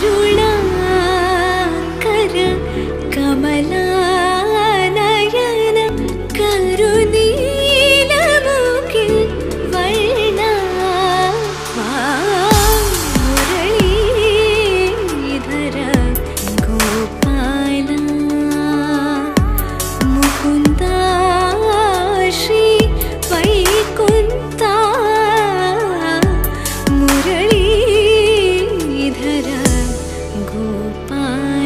doing we time.